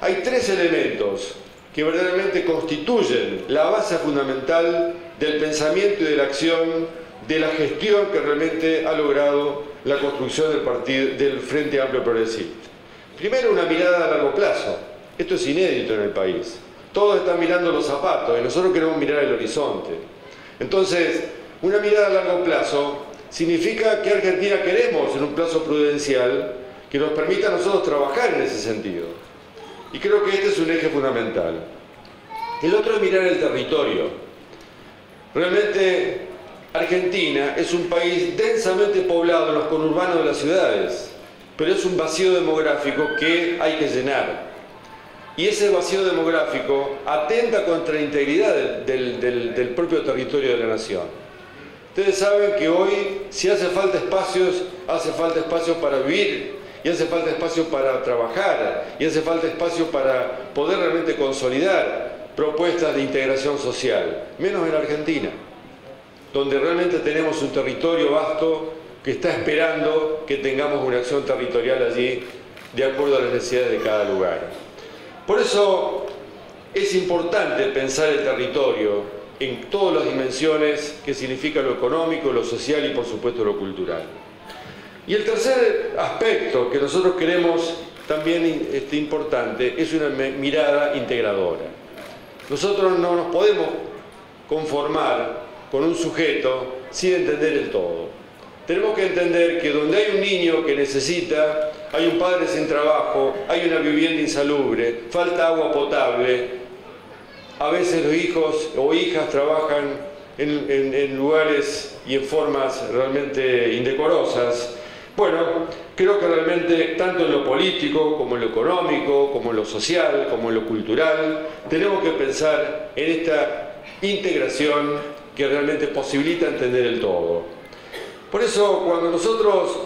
Hay tres elementos que verdaderamente constituyen la base fundamental del pensamiento y de la acción de la gestión que realmente ha logrado la construcción del, partido, del Frente Amplio Progresista. Primero, una mirada a largo plazo. Esto es inédito en el país. Todos están mirando los zapatos y nosotros queremos mirar el horizonte. Entonces, una mirada a largo plazo significa que Argentina queremos en un plazo prudencial que nos permita a nosotros trabajar en ese sentido. Y creo que este es un eje fundamental. El otro es mirar el territorio. Realmente Argentina es un país densamente poblado en los conurbanos de las ciudades, pero es un vacío demográfico que hay que llenar. Y ese vacío demográfico atenta contra la integridad del, del, del propio territorio de la nación. Ustedes saben que hoy, si hace falta espacios, hace falta espacio para vivir, y hace falta espacio para trabajar, y hace falta espacio para poder realmente consolidar propuestas de integración social, menos en Argentina, donde realmente tenemos un territorio vasto que está esperando que tengamos una acción territorial allí de acuerdo a las necesidades de cada lugar. Por eso es importante pensar el territorio en todas las dimensiones que significa lo económico, lo social y por supuesto lo cultural. Y el tercer aspecto que nosotros queremos también este, importante es una mirada integradora. Nosotros no nos podemos conformar con un sujeto sin entender el todo. Tenemos que entender que donde hay un niño que necesita hay un padre sin trabajo, hay una vivienda insalubre, falta agua potable, a veces los hijos o hijas trabajan en, en, en lugares y en formas realmente indecorosas. Bueno, creo que realmente tanto en lo político como en lo económico, como en lo social, como en lo cultural, tenemos que pensar en esta integración que realmente posibilita entender el todo. Por eso cuando nosotros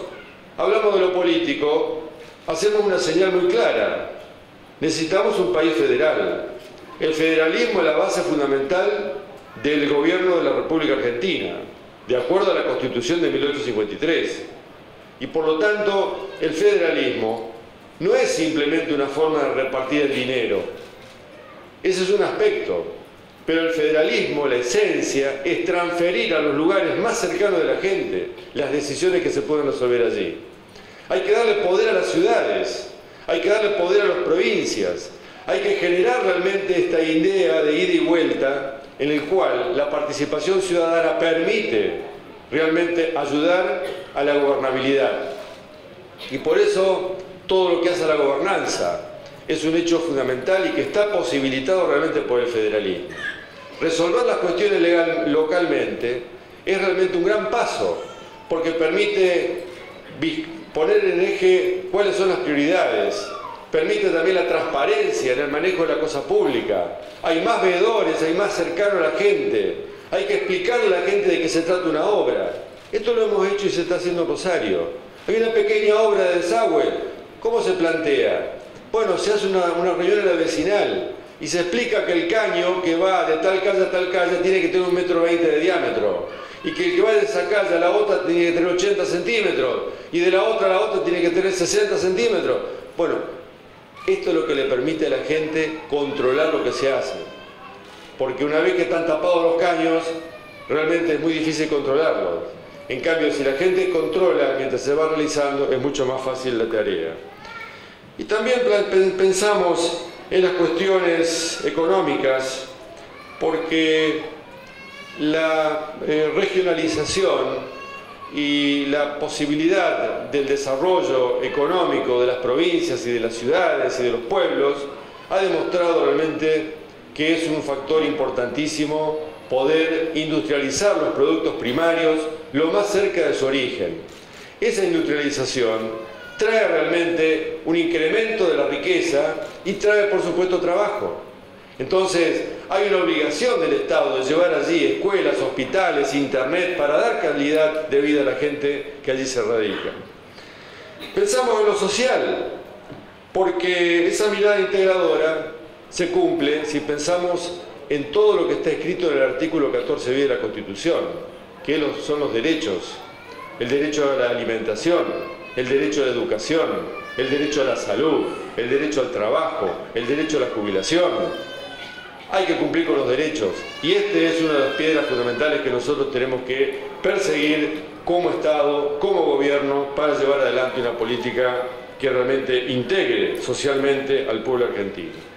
hablamos de lo político, hacemos una señal muy clara. Necesitamos un país federal. El federalismo es la base fundamental del gobierno de la República Argentina, de acuerdo a la Constitución de 1853. Y por lo tanto, el federalismo no es simplemente una forma de repartir el dinero. Ese es un aspecto. Pero el federalismo, la esencia, es transferir a los lugares más cercanos de la gente las decisiones que se pueden resolver allí. Hay que darle poder a las ciudades, hay que darle poder a las provincias, hay que generar realmente esta idea de ida y vuelta en el cual la participación ciudadana permite realmente ayudar a la gobernabilidad. Y por eso todo lo que hace la gobernanza es un hecho fundamental y que está posibilitado realmente por el federalismo. Resolver las cuestiones legal, localmente es realmente un gran paso, porque permite poner en eje cuáles son las prioridades, permite también la transparencia en el manejo de la cosa pública. Hay más veedores, hay más cercano a la gente, hay que explicarle a la gente de qué se trata una obra. Esto lo hemos hecho y se está haciendo en Rosario. Hay una pequeña obra de desagüe. ¿Cómo se plantea? Bueno, se hace una, una reunión en la vecinal y se explica que el caño que va de tal calle a tal calle tiene que tener un metro veinte de diámetro y que el que va de esa calle a la otra tiene que tener 80 centímetros y de la otra a la otra tiene que tener 60 centímetros. Bueno, esto es lo que le permite a la gente controlar lo que se hace. Porque una vez que están tapados los caños, realmente es muy difícil controlarlos. En cambio, si la gente controla mientras se va realizando, es mucho más fácil la tarea. Y también pensamos en las cuestiones económicas, porque la eh, regionalización y la posibilidad del desarrollo económico de las provincias y de las ciudades y de los pueblos ha demostrado realmente que es un factor importantísimo poder industrializar los productos primarios lo más cerca de su origen. Esa industrialización trae realmente un incremento de la riqueza y trae por supuesto trabajo. Entonces hay una obligación del Estado de llevar allí escuelas, hospitales, internet para dar calidad de vida a la gente que allí se radica. Pensamos en lo social, porque esa mirada integradora se cumple si pensamos en todo lo que está escrito en el artículo 14b de la Constitución, que son los derechos, el derecho a la alimentación, el derecho a la educación, el derecho a la salud, el derecho al trabajo, el derecho a la jubilación. Hay que cumplir con los derechos y este es una de las piedras fundamentales que nosotros tenemos que perseguir como Estado, como gobierno, para llevar adelante una política que realmente integre socialmente al pueblo argentino.